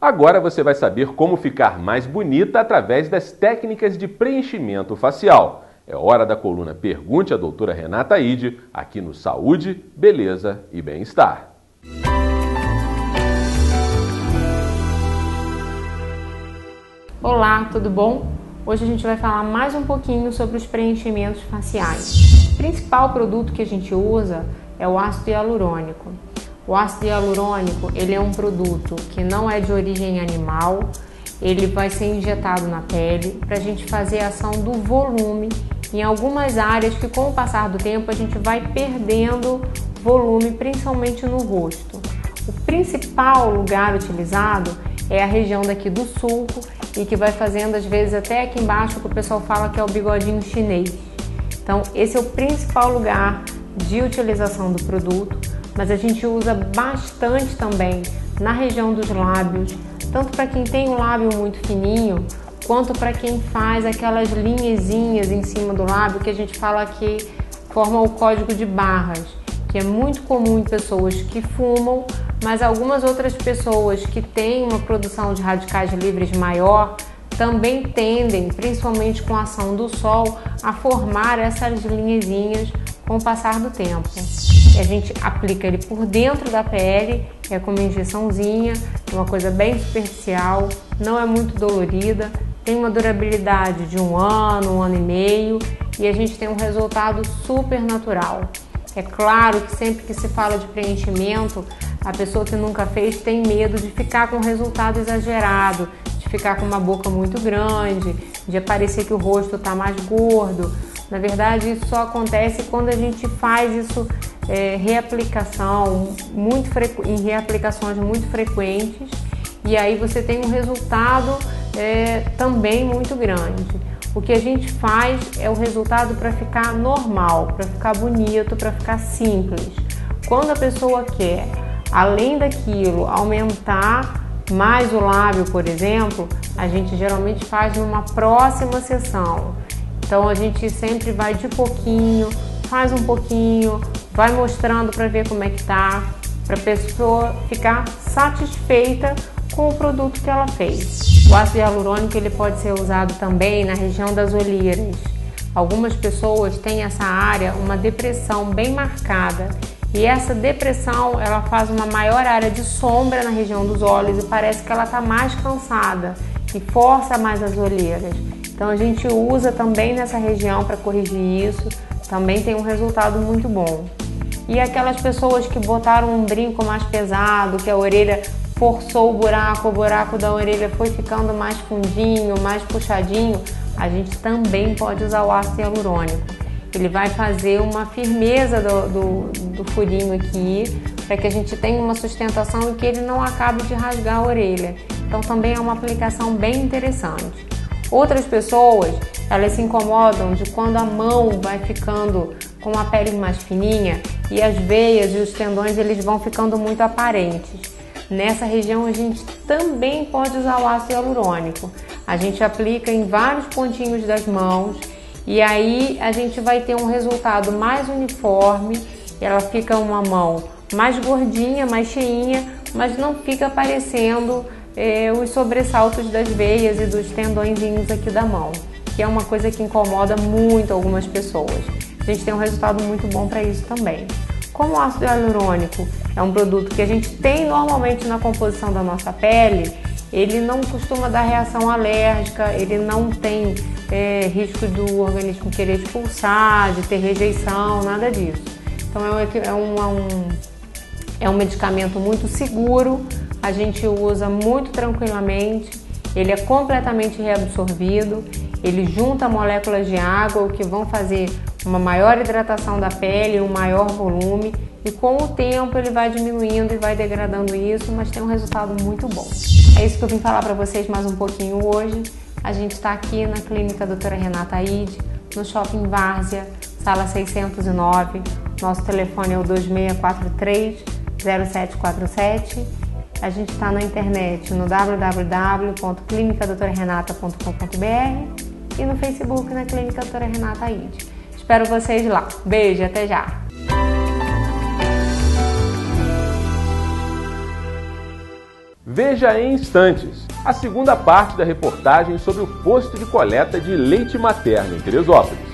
Agora você vai saber como ficar mais bonita através das técnicas de preenchimento facial. É hora da coluna Pergunte à doutora Renata Ide, aqui no Saúde, Beleza e Bem-Estar. Olá, tudo bom? Hoje a gente vai falar mais um pouquinho sobre os preenchimentos faciais. O principal produto que a gente usa é o ácido hialurônico. O ácido hialurônico ele é um produto que não é de origem animal, ele vai ser injetado na pele para a gente fazer a ação do volume em algumas áreas que com o passar do tempo a gente vai perdendo volume, principalmente no rosto. O principal lugar utilizado é a região daqui do sulco e que vai fazendo às vezes até aqui embaixo que o pessoal fala que é o bigodinho chinês. Então, esse é o principal lugar de utilização do produto, mas a gente usa bastante também na região dos lábios, tanto para quem tem o lábio muito fininho, quanto para quem faz aquelas linhazinhas em cima do lábio que a gente fala que forma o código de barras, que é muito comum em pessoas que fumam, mas algumas outras pessoas que têm uma produção de radicais livres maior também tendem, principalmente com a ação do sol, a formar essas linhazinhas com o passar do tempo. A gente aplica ele por dentro da pele, é como injeçãozinha, uma coisa bem superficial, não é muito dolorida, tem uma durabilidade de um ano, um ano e meio e a gente tem um resultado super natural. É claro que sempre que se fala de preenchimento, a pessoa que nunca fez tem medo de ficar com um resultado exagerado, de ficar com uma boca muito grande, de parecer que o rosto está mais gordo. Na verdade, isso só acontece quando a gente faz isso é, reaplicação muito em reaplicações muito frequentes e aí você tem um resultado é, também muito grande. O que a gente faz é o resultado para ficar normal, para ficar bonito, para ficar simples. Quando a pessoa quer, além daquilo, aumentar mais o lábio, por exemplo, a gente geralmente faz numa próxima sessão. Então a gente sempre vai de pouquinho, faz um pouquinho, vai mostrando para ver como é que tá, para a pessoa ficar satisfeita com o produto que ela fez. O ácido hialurônico ele pode ser usado também na região das olheiras. Algumas pessoas têm essa área uma depressão bem marcada e essa depressão ela faz uma maior área de sombra na região dos olhos e parece que ela está mais cansada e força mais as olheiras. Então a gente usa também nessa região para corrigir isso, também tem um resultado muito bom. E aquelas pessoas que botaram um brinco mais pesado, que a orelha forçou o buraco, o buraco da orelha foi ficando mais fundinho, mais puxadinho, a gente também pode usar o ácido hialurônico. Ele vai fazer uma firmeza do, do, do furinho aqui, para que a gente tenha uma sustentação e que ele não acabe de rasgar a orelha. Então também é uma aplicação bem interessante. Outras pessoas, elas se incomodam de quando a mão vai ficando com a pele mais fininha e as veias e os tendões eles vão ficando muito aparentes. Nessa região a gente também pode usar o ácido hialurônico. A gente aplica em vários pontinhos das mãos e aí a gente vai ter um resultado mais uniforme. Ela fica uma mão mais gordinha, mais cheinha, mas não fica aparecendo eh, os sobressaltos das veias e dos tendõezinhos aqui da mão, que é uma coisa que incomoda muito algumas pessoas. A gente tem um resultado muito bom para isso também. Como o ácido hialurônico é um produto que a gente tem normalmente na composição da nossa pele, ele não costuma dar reação alérgica, ele não tem é, risco do organismo querer expulsar, de ter rejeição, nada disso. Então é é um, é um, é um medicamento muito seguro, a gente usa muito tranquilamente, ele é completamente reabsorvido, ele junta moléculas de água, o que vão fazer uma maior hidratação da pele, um maior volume e com o tempo ele vai diminuindo e vai degradando isso, mas tem um resultado muito bom. É isso que eu vim falar para vocês mais um pouquinho hoje. A gente está aqui na clínica Doutora Renata Aide, no Shopping Várzea, sala 609. Nosso telefone é o 2643 0747. A gente está na internet no www.clinicadoutorarenata.com.br e no Facebook na Clínica Doutora Renata Aide. Espero vocês lá. Beijo, até já! Veja em instantes a segunda parte da reportagem sobre o posto de coleta de leite materno em Teresópolis.